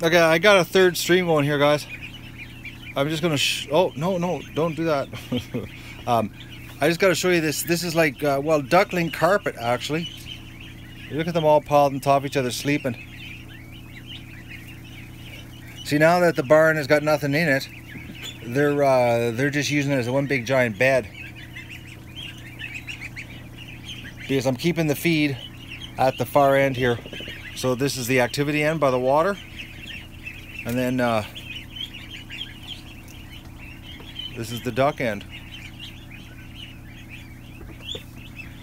Okay, I got a third stream going here, guys. I'm just gonna. oh no, no, don't do that. um, I just got to show you this. This is like uh, well, duckling carpet actually. Look at them all piled on top of each other, sleeping. See now that the barn has got nothing in it, they're uh, they're just using it as one big giant bed. Because I'm keeping the feed at the far end here. So this is the activity end by the water. And then uh, this is the duck end.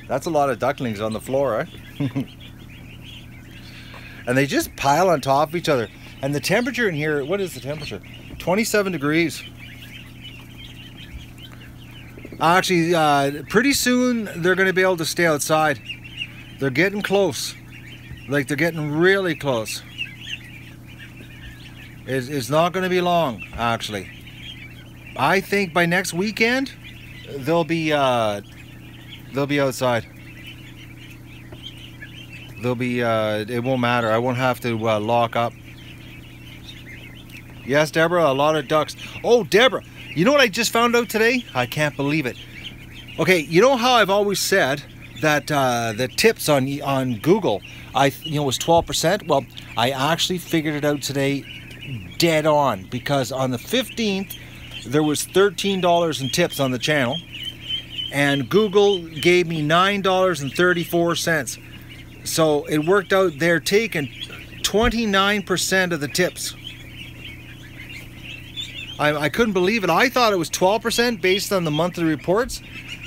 That's a lot of ducklings on the floor, eh? and they just pile on top of each other. And the temperature in here, what is the temperature? 27 degrees. Actually, uh, pretty soon they're going to be able to stay outside. They're getting close. Like they're getting really close. It's, it's not going to be long, actually. I think by next weekend, they'll be uh, they'll be outside. They'll be. Uh, it won't matter. I won't have to uh, lock up. Yes, Deborah. A lot of ducks. Oh, Deborah. You know what I just found out today? I can't believe it. Okay, you know how I've always said that uh, the tips on on Google, I you know was 12%. Well, I actually figured it out today, dead on, because on the 15th there was $13 in tips on the channel, and Google gave me $9.34. So it worked out. They're taking 29% of the tips. I, I couldn't believe it. I thought it was 12% based on the monthly reports,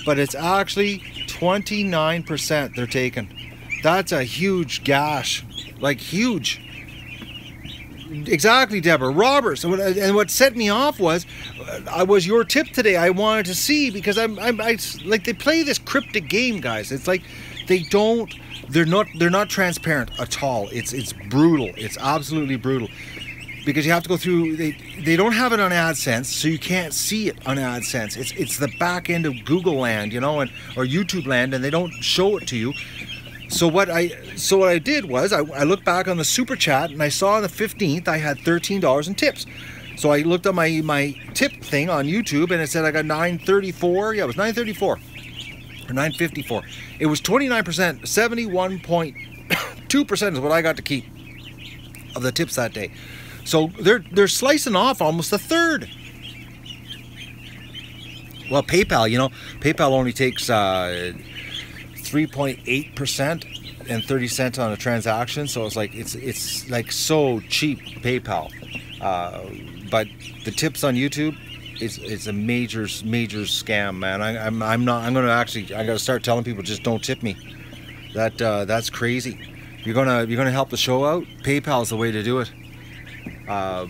but it's actually 29% they're taking. That's a huge gash, like huge. Exactly, Deborah. Roberts. And what set me off was, I was your tip today. I wanted to see because I'm, I'm, I like they play this cryptic game, guys. It's like they don't, they're not, they're not transparent at all. It's, it's brutal. It's absolutely brutal because you have to go through they they don't have it on AdSense so you can't see it on AdSense it's it's the back end of Google land you know and or YouTube land and they don't show it to you so what I so what I did was I, I looked back on the super chat and I saw on the 15th I had $13 in tips. So I looked at my my tip thing on YouTube and it said I got 934 yeah it was 934 or 954 it was 29% 71.2% is what I got to keep of the tips that day. So they're they're slicing off almost a third. Well, PayPal, you know, PayPal only takes uh, 3.8% uh, and 30 cents on a transaction, so it's like it's it's like so cheap PayPal. Uh, but the tips on YouTube, it's it's a major major scam, man. I, am I'm, I'm not I'm gonna actually I gotta start telling people just don't tip me. That uh, that's crazy. You're gonna you're gonna help the show out. PayPal is the way to do it. Uh,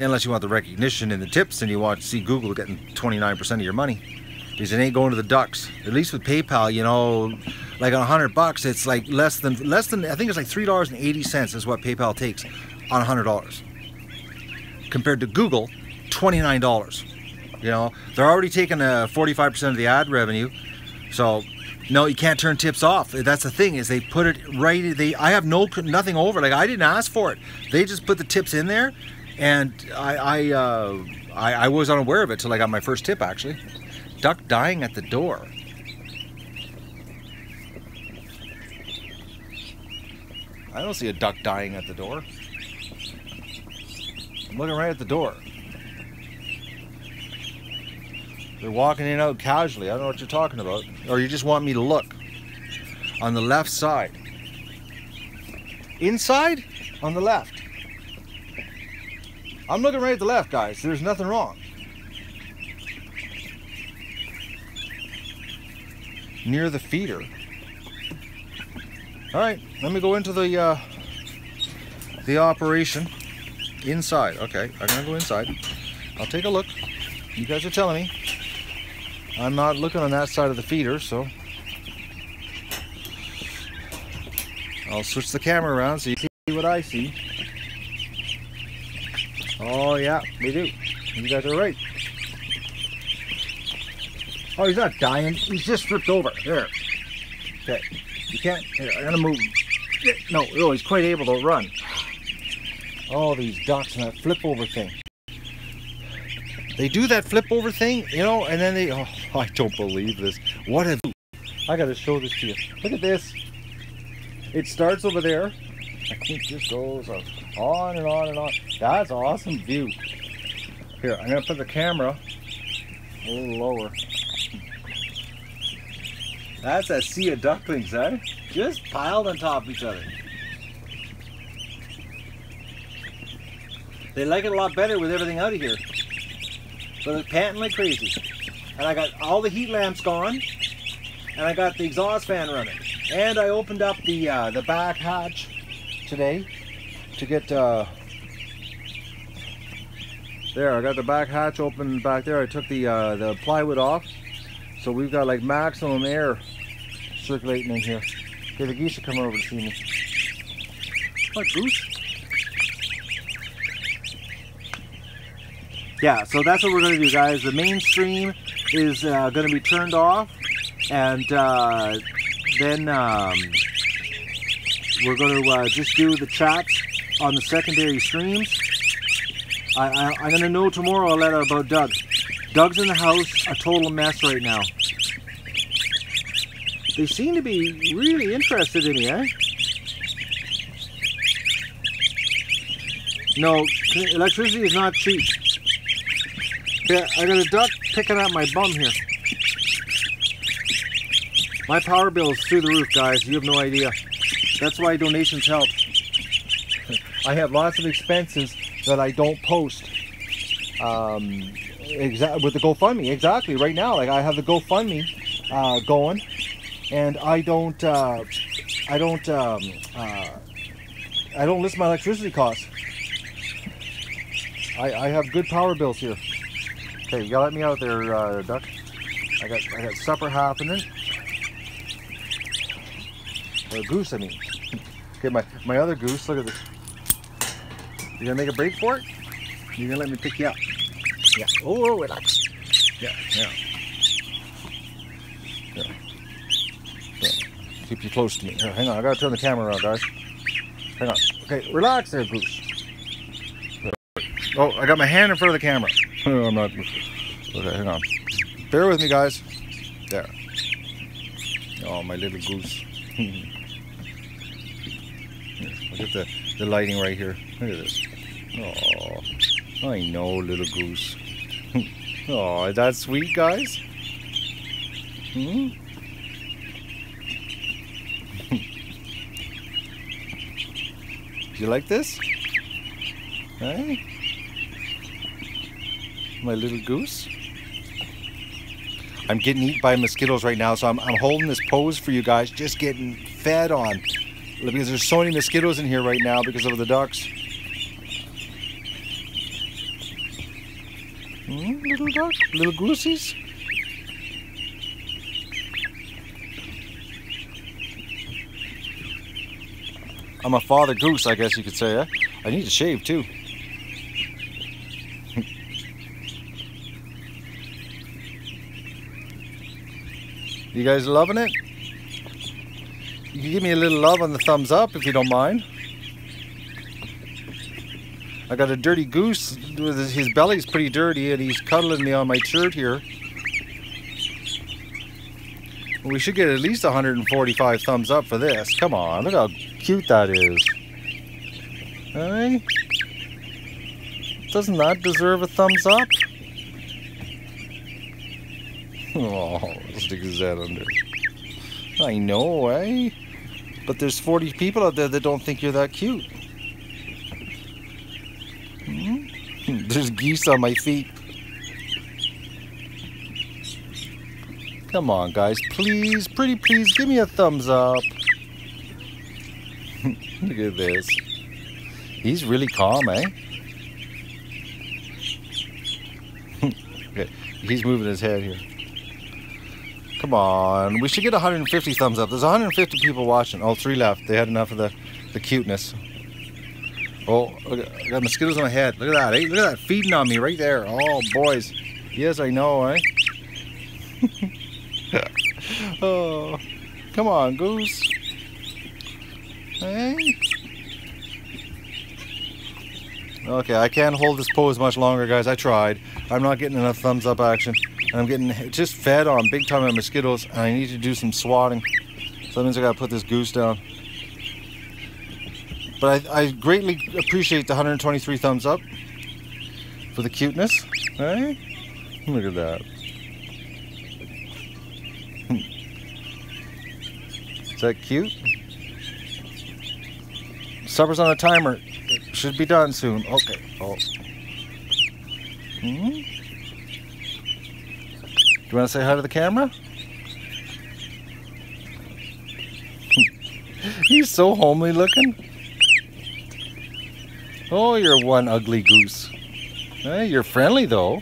unless you want the recognition and the tips and you want to see Google getting 29% of your money. Because it ain't going to the ducks. At least with PayPal, you know, like on 100 bucks, it's like less than, less than, I think it's like $3.80 is what PayPal takes on $100. Compared to Google, $29. You know, they're already taking a 45% of the ad revenue. So no, you can't turn tips off. That's the thing is they put it right. They I have no nothing over. Like I didn't ask for it. They just put the tips in there, and I I uh, I, I was unaware of it till I got my first tip actually. Duck dying at the door. I don't see a duck dying at the door. I'm looking right at the door. They're walking in and out casually. I don't know what you're talking about. Or you just want me to look. On the left side. Inside? On the left. I'm looking right at the left, guys. There's nothing wrong. Near the feeder. Alright, let me go into the uh, the operation. Inside. Okay, I'm gonna go inside. I'll take a look. You guys are telling me. I'm not looking on that side of the feeder, so I'll switch the camera around so you can see what I see. Oh yeah, we do. You guys are right. Oh, he's not dying. He's just flipped over. There. Okay. You can't. Here, I'm gonna move him. No, oh, he's quite able to run. all these ducks and that flip over thing. They do that flip over thing, you know, and then they, oh, I don't believe this. What a, I gotta show this to you. Look at this. It starts over there. It just goes on and on and on. That's an awesome view. Here, I'm gonna put the camera a little lower. That's a sea of ducklings, eh? Just piled on top of each other. They like it a lot better with everything out of here. But they're panting like crazy. And I got all the heat lamps gone. And I got the exhaust fan running. And I opened up the uh, the back hatch today to get uh, there I got the back hatch open back there I took the uh, the plywood off so we've got like maximum air circulating in here okay the geese are coming over to see me what goose yeah so that's what we're gonna do guys the mainstream is uh, gonna be turned off and uh, then um, we're going to uh, just do the chats on the secondary streams. I, am going to know tomorrow a letter about Doug. Doug's in the house, a total mess right now. They seem to be really interested in me, eh? No, electricity is not cheap. Yeah, I got a duck picking at my bum here. My power bill is through the roof, guys. You have no idea. That's why donations help. I have lots of expenses that I don't post. Um, exa- with the GoFundMe, exactly. Right now, like I have the GoFundMe uh, going, and I don't, uh, I don't, um, uh, I don't list my electricity costs. I, I have good power bills here. Okay, you gotta let me out there, uh, Duck. I got, I got supper happening. Or goose, I mean. Okay, my, my other goose, look at this. You gonna make a break for it? You gonna let me pick you up? Yeah. Oh, relax. Yeah, yeah. Yeah. yeah. Keep you close to me. Here, hang on, I gotta turn the camera around, guys. Hang on. Okay, relax there, goose. Oh, I got my hand in front of the camera. I'm not. Okay, hang on. Bear with me, guys. There. Oh, my little goose. Look at the, the lighting right here. Look at this. Oh, I know, little goose. Oh, that's sweet, guys. Hmm? you like this? Hey? My little goose? I'm getting eaten by mosquitoes right now, so I'm, I'm holding this pose for you guys, just getting fed on because there's so many mosquitoes in here right now because of the ducks. Little duck, little goosies. I'm a father goose, I guess you could say. Eh? I need to shave too. you guys loving it? You can give me a little love on the thumbs up if you don't mind. I got a dirty goose. With his belly's pretty dirty and he's cuddling me on my shirt here. We should get at least 145 thumbs up for this. Come on, look how cute that is. Hey? Doesn't that deserve a thumbs up? Oh, stick his head under. I know, eh? But there's 40 people out there that don't think you're that cute. There's geese on my feet. Come on, guys. Please, pretty please, give me a thumbs up. Look at this. He's really calm, eh? He's moving his head here. Come on. We should get 150 thumbs up. There's 150 people watching. Oh, three left. They had enough of the, the cuteness. Oh, look, I got mosquitoes on my head. Look at that. Hey, look at that. Feeding on me right there. Oh, boys. Yes, I know, eh? oh, come on, goose. Hey. Okay, I can't hold this pose much longer, guys. I tried. I'm not getting enough thumbs up action. And I'm getting just fed on big time on mosquitoes, and I need to do some swatting. So that means I gotta put this goose down. But I, I greatly appreciate the 123 thumbs up for the cuteness. Hey? Look at that. Is that cute? Supper's on a timer. Should be done soon. Okay. Oh. Hmm? Do you want to say hi to the camera? He's so homely looking. Oh, you're one ugly goose. Hey, you're friendly though.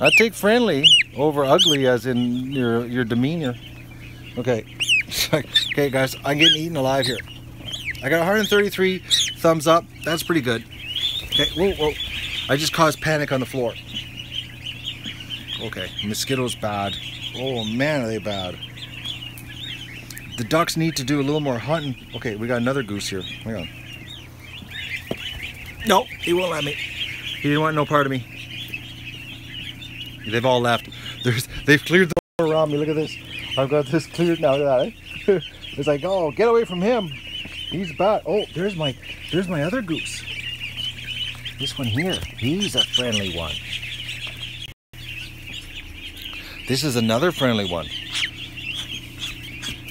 I take friendly over ugly as in your your demeanor. Okay. okay guys, I'm getting eaten alive here. I got 133 thumbs up. That's pretty good. Okay, whoa, whoa. I just caused panic on the floor. Okay, mosquitoes bad. Oh man, are they bad. The ducks need to do a little more hunting. Okay, we got another goose here. Hang on. No, he won't let me. He didn't want no part of me. They've all left. There's, they've cleared the around me. Look at this. I've got this cleared now. Look at that. Eh? it's like, oh, get away from him. He's bad. Oh, there's my, there's my other goose. This one here. He's a friendly one. This is another friendly one.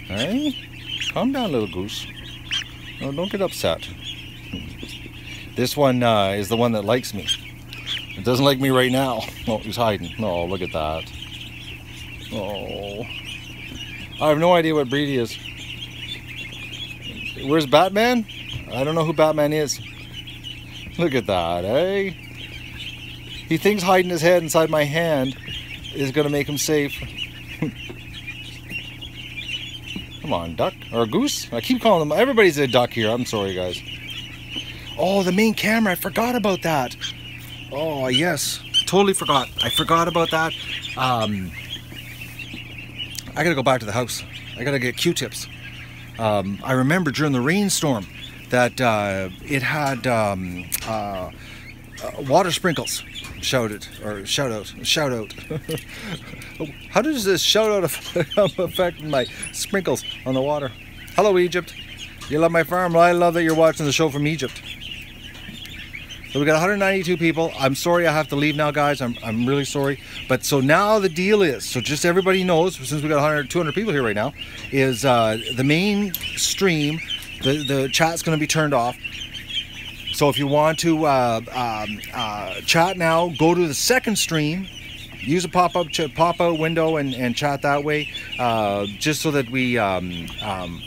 Hey, calm down, little goose. No, don't get upset. This one uh, is the one that likes me. It doesn't like me right now. Oh, he's hiding. Oh, look at that. Oh. I have no idea what breed he is. Where's Batman? I don't know who Batman is. Look at that, eh? He thinks hiding his head inside my hand is going to make him safe. Come on, duck. Or goose? I keep calling them. Everybody's a duck here. I'm sorry, guys. Oh, the main camera. I forgot about that. Oh, yes. Totally forgot. I forgot about that. Um, I gotta go back to the house. I gotta get Q-tips. Um, I remember during the rainstorm that uh, it had um, uh, uh, water sprinkles. Shouted or shout out, shout out. How does this shout out affect my sprinkles on the water? Hello, Egypt. You love my farm. Well, I love that you're watching the show from Egypt. So we got 192 people. I'm sorry I have to leave now, guys. I'm, I'm really sorry. But so now the deal is, so just everybody knows, since we got 100, 200 people here right now, is uh, the main stream, the, the chat's going to be turned off. So if you want to uh, um, uh, chat now, go to the second stream. Use a pop-up pop-out window and, and chat that way, uh, just so that we um, um,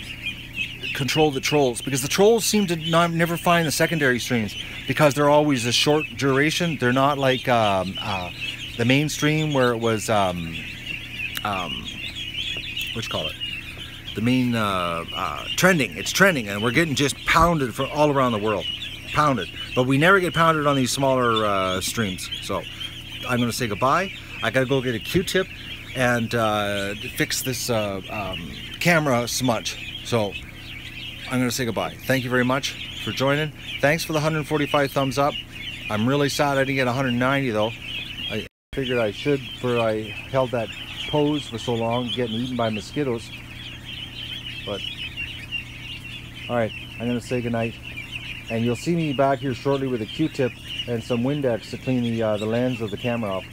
control the trolls because the trolls seem to not, never find the secondary streams because they're always a short duration. They're not like um, uh, the mainstream where it was um, um, what you call it, the main uh, uh, trending. It's trending, and we're getting just pounded for all around the world, pounded. But we never get pounded on these smaller uh, streams. So I'm going to say goodbye. I got to go get a Q-tip and uh, fix this uh, um, camera smudge. So I'm going to say goodbye. Thank you very much for joining. Thanks for the 145 thumbs up. I'm really sad I didn't get 190 though. I figured I should for I held that pose for so long getting eaten by mosquitoes. But, alright, I'm going to say goodnight. And you'll see me back here shortly with a Q-tip and some Windex to clean the, uh, the lens of the camera off.